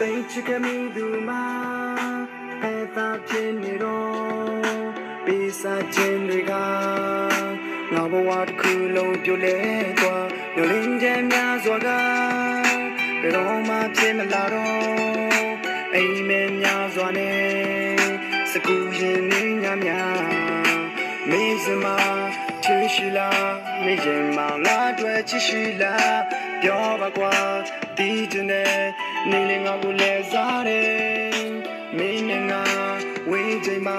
တိတ်ချစ်ခဲ့မိသူမှာအဲသာဖြစ်နေတော့ပေးစားခြင်းတွေကငါဘဝတစ်ခုလုံးပြိုလဲသွားညလင်းချမ်းများစွာကဘယ်တော့မှဖြစ်မလာတော့အိမ်မဲများစွာနဲ့စကူရင်နေညများမေးစမချစ်ရှိလားမေးရင်မငါတွေ့ချစ်ရှိလား ပြောပါကွာဒီကျနဲ့နေလေငါကိုလဲစားတယ်မင်းနဲ့ငါဝေးချိန်မှာ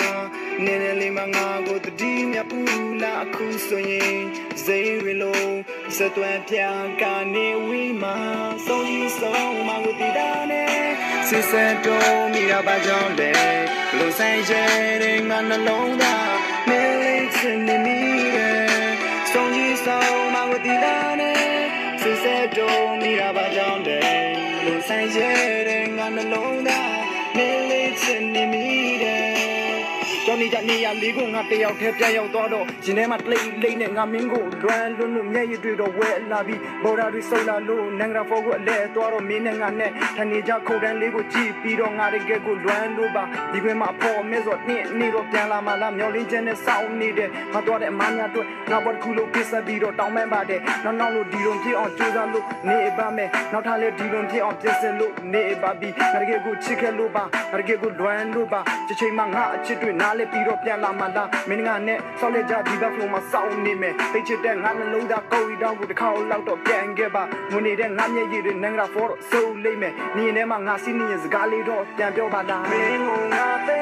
နေနေလေးမငါကိုတတိမြပူလာအခုဆိုရင်စိတ်ရလုံးစသွဲပြန်ကနေဝီမှာဆုံးကြီးဆုံးမကိုတည်တာနဲ့စစ်စံတော်မိရပါကြောင်းလေဘလို့ဆိုင်ရဲတဲ့ငါနှလုံးသားနေလေးချင်နေမိတယ်ဆုံးကြီးဆုံးမကိုတည်တာနဲ့ စစ်စံတော်မိရပါကြောင်းလေဘလို့ဆိုင်ရဲတဲ့ငါနှလုံးသားနေလေးချင်နေမိတယ် ကြောင်းနေကြနေရလေးကိုငါတယောက်တည်းပြန်ရောက်သွားတော့ရင်ထဲမှာလိမ့်လိမ့်နဲ့ငါမင်းကိုလွမ်းလွန်းလို့မျက်ရည်တွေတော့ဝဲလာပြီးဘော်ဒါတွေဆုပ်လာလို့နန်ဂရာဖောကိုအလဲသွားတော့မင်းနဲ့ငါနဲ့ထနေကြခုတ်တန်းလေးကိုကြည့်ပြီးတော့ငါတကယ်ကိုလွမ်းလို့ပါဒီခွေမှာဖော်မဲဆိုနှင်းနေတော့ပြန်လာမှလားမျောလင်းချက်နဲ့စောင်းနေတဲ့ငါသွားတဲ့အမများအတွက်ငါဘော်ခုလို့ပြစ်ဆက်ပြီးတော့တောင်းပန်ပါတယ်နောက်နောက်လို့ဒီလိုဖြစ်အောင်ကြိုးစားလို့နေပါမယ်နောက်ထပ်လည်းဒီလိုဖြစ်အောင်ပြင်ဆင်လို့နေပါပြီငါတကယ်ကိုချစ်ခဲ့လို့ပါငါတကယ်ကိုလွမ်းလို့ပါတစ်ချိန်မှငါအချစ်တွေနားလဲပြီးတော့ပြန်လာမှလားမင်းငါနဲ့ဆောက်လက်ကြဒီဘက်ဖလိုမှာစောင်းနေမယ်သိချစ်တဲ့ငါနှလုံးသားကိုယ်တောင်းကိုတစ်ခါလောက်တော့ပြန်ခဲ့ပါငွေနေတဲ့ငါမျက်ရည်တွေနင်္ဂရာဖော်တော့စိုးလိမ့်မယ်နေထဲမှာငါစီးနေရင်စကားလေးတော့ပြန်ပြောပါလားမင်းကငါသိ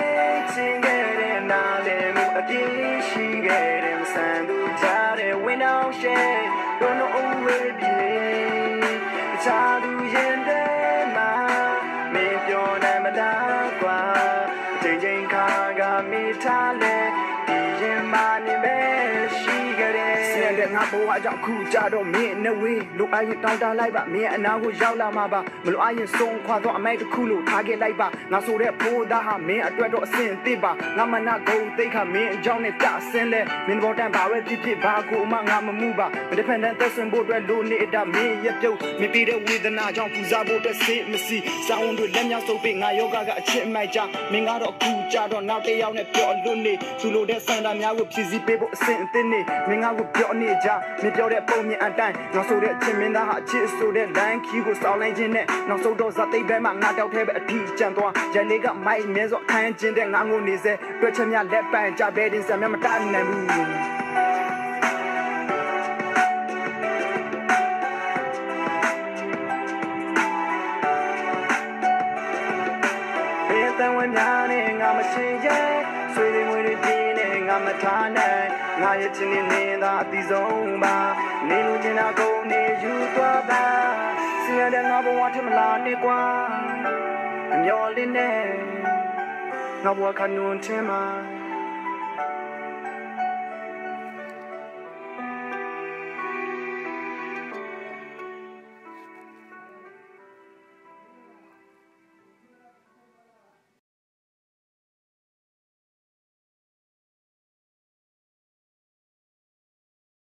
ချင်ခဲ့တဲ့နားလေမှုအပြည့်ရှိခဲ့တဲ့ဆန်သူချတဲ့ window shade don't know where မိ တယ်ဆင်းတဲ့ငါဘဝကြောင့်ခုကြတော့မင်းနဲ့ဝေးလိုအပ်ရင်တောင်းတလိုက်ပါမင်းအနာကိုရောက်လာမှာပါမလိုအပ်ရင်ဆုံးခွာတော့အမိုက်တစ်ခုလို့ထားခဲ့လိုက်ပါငါဆိုတဲ့ဖိုးသားဟာမင်းအတွက်တော့အဆင်သင့်ပါငါမနာကုန်သိခါမင်းအကြောင်းနဲ့တဆင်းလဲမင်းဘောတန်ပါပဲဖြစ်ဖြစ်ဘာကိုမှငါမမှုပါမဒီဖန်တန်သက်ရှင်ဖို့အတွက်လိုနေတာမင်းရပြုတ်မပြီးတဲ့ဝေဒနာကြောင့်ပူစားဖို့အတွက်စိတ်မစီစောင်းတွေလက်မြောက်ဆုပ်ပြီးငါယောဂကအချစ်မိုက်ကြမင်းကတော့အခုကြတော့နောက်တစ်ယောက်နဲ့ပြောလွတ်နေသူလိုတဲ့စံတာများကိုဖြည့်ဆည်းပေးဖို့အဆင်အသင့်နေမင်းကကိုပြောနေကြမင်းပြောတဲ့ပုံမြင်အတိုင်းငါဆိုတဲ့အချစ်မင်းသားဟာအချစ်ဆိုတဲ့ line key ကိုစောင်းလိုက်ခြင်းနဲ့နောက်ဆုံးတော့ဇာတိတ်ဘဲမှာငါတောက်သေးပဲအထီးကျန်သွားရန်လေးကမိုက်မြဲစွာခိုင်းခြင်းတဲ့ငါငိုနေစေတွေ့ချက်များလက်ပံကြပဲတင်စံများမတတ်နိုင်ဘူးဘေးတန်ဝင်များနဲ့ငါမရှိရဲ့ဆွေတွေငွေတွေပြ င်းနဲ့ငါမထားနိုင်ငါရဲ့ချင်းနေနေတာအတိဆုံးပါနေလို့ချင်တာကုန်နေယူသွားပါစင်ရတဲ့ငါဘဝထမလာနေကွာအမျော်လင်းနဲ့ငါဘဝခဏွန်ထင်မှာ